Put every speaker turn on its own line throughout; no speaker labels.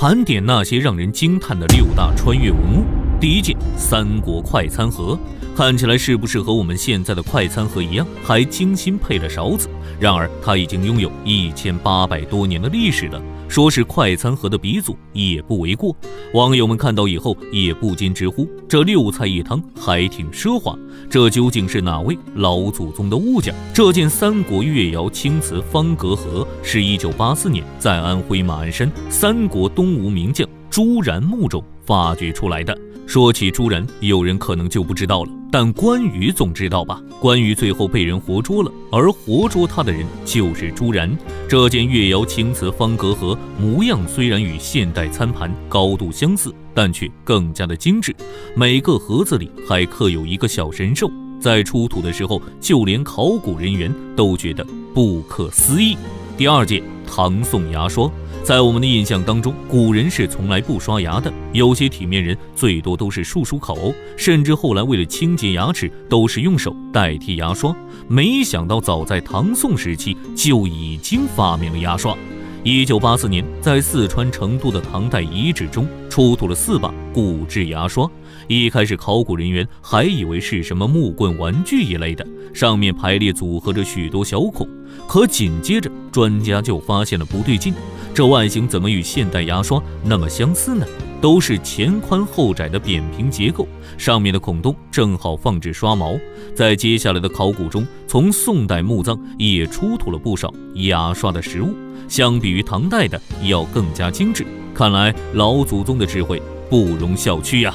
盘点那些让人惊叹的六大穿越文物。第一件，三国快餐盒，看起来是不是和我们现在的快餐盒一样，还精心配了勺子？然而，它已经拥有一千八百多年的历史了。说是快餐盒的鼻祖也不为过。网友们看到以后也不禁直呼：这六菜一汤还挺奢华。这究竟是哪位老祖宗的物件？这件三国越窑青瓷方格盒是一九八四年在安徽马鞍山三国东吴名将朱然墓中发掘出来的。说起朱然，有人可能就不知道了，但关羽总知道吧？关羽最后被人活捉了，而活捉他的人就是朱然。这件越窑青瓷方格盒模样虽然与现代餐盘高度相似，但却更加的精致。每个盒子里还刻有一个小神兽，在出土的时候，就连考古人员都觉得不可思议。第二届唐宋牙刷。在我们的印象当中，古人是从来不刷牙的，有些体面人最多都是漱漱口，甚至后来为了清洁牙齿，都是用手代替牙刷。没想到，早在唐宋时期就已经发明了牙刷。一九八四年，在四川成都的唐代遗址中出土了四把骨质牙刷。一开始，考古人员还以为是什么木棍、玩具一类的，上面排列组合着许多小孔。可紧接着，专家就发现了不对劲，这外形怎么与现代牙刷那么相似呢？都是前宽后窄的扁平结构，上面的孔洞正好放置刷毛。在接下来的考古中，从宋代墓葬也出土了不少牙刷的实物。相比于唐代的要更加精致，看来老祖宗的智慧不容小觑呀。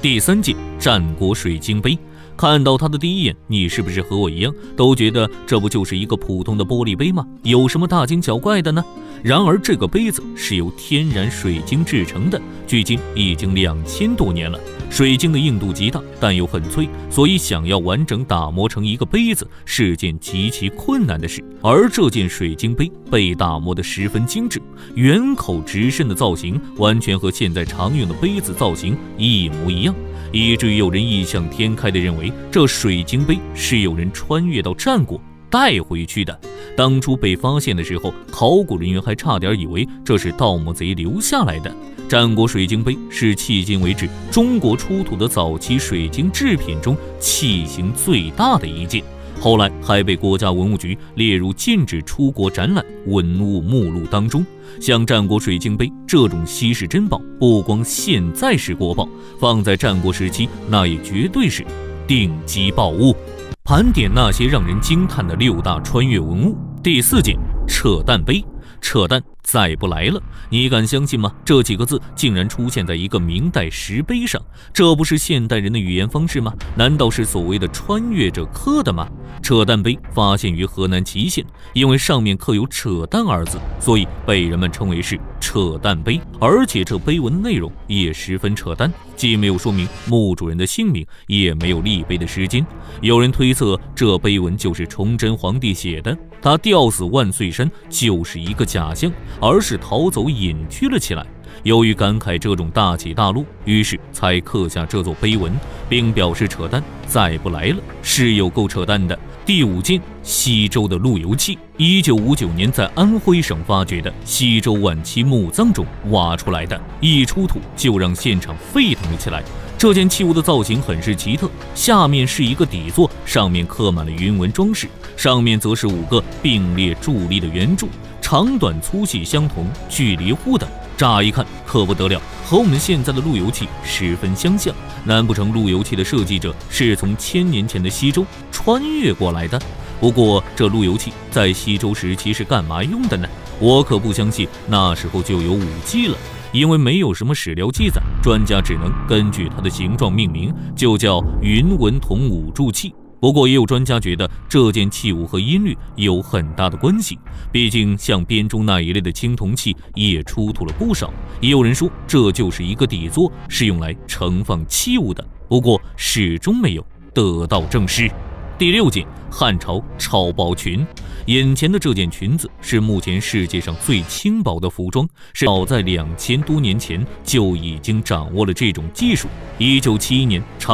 第三件战国水晶杯，看到它的第一眼，你是不是和我一样都觉得这不就是一个普通的玻璃杯吗？有什么大惊小怪的呢？然而这个杯子是由天然水晶制成的，距今已经两千多年了。水晶的硬度极大，但又很脆，所以想要完整打磨成一个杯子是件极其困难的事。而这件水晶杯被打磨得十分精致，圆口直身的造型完全和现在常用的杯子造型一模一样，以至于有人异想天开地认为这水晶杯是有人穿越到战国带回去的。当初被发现的时候，考古人员还差点以为这是盗墓贼留下来的。战国水晶杯是迄今为止中国出土的早期水晶制品中器型最大的一件，后来还被国家文物局列入禁止出国展览文物目录当中。像战国水晶杯这种稀世珍宝，不光现在是国宝，放在战国时期那也绝对是顶级宝物。盘点那些让人惊叹的六大穿越文物，第四件扯淡杯，扯淡。再不来了，你敢相信吗？这几个字竟然出现在一个明代石碑上，这不是现代人的语言方式吗？难道是所谓的穿越者刻的吗？扯淡碑发现于河南淇县，因为上面刻有“扯淡”二字，所以被人们称为是扯淡碑。而且这碑文内容也十分扯淡，既没有说明墓主人的姓名，也没有立碑的时间。有人推测，这碑文就是崇祯皇帝写的，他吊死万岁山就是一个假象。而是逃走隐居了起来。由于感慨这种大起大落，于是才刻下这座碑文，并表示扯淡，再不来了。是有够扯淡的。第五件西周的路由器，一九五九年在安徽省发掘的西周晚期墓葬中挖出来的，一出土就让现场沸腾了起来。这件器物的造型很是奇特，下面是一个底座，上面刻满了云纹装饰，上面则是五个并列伫立的圆柱。长短粗细相同，距离忽等，乍一看可不得了，和我们现在的路由器十分相像。难不成路由器的设计者是从千年前的西周穿越过来的？不过这路由器在西周时期是干嘛用的呢？我可不相信那时候就有武器了，因为没有什么史料记载，专家只能根据它的形状命名，就叫云纹铜五柱器。不过，也有专家觉得这件器物和音律有很大的关系，毕竟像编钟那一类的青铜器也出土了不少。也有人说这就是一个底座，是用来盛放器物的。不过，始终没有得到证实。第六件汉朝超薄裙，眼前的这件裙子是目前世界上最轻薄的服装，是早在两千多年前就已经掌握了这种技术。一九七一年，长。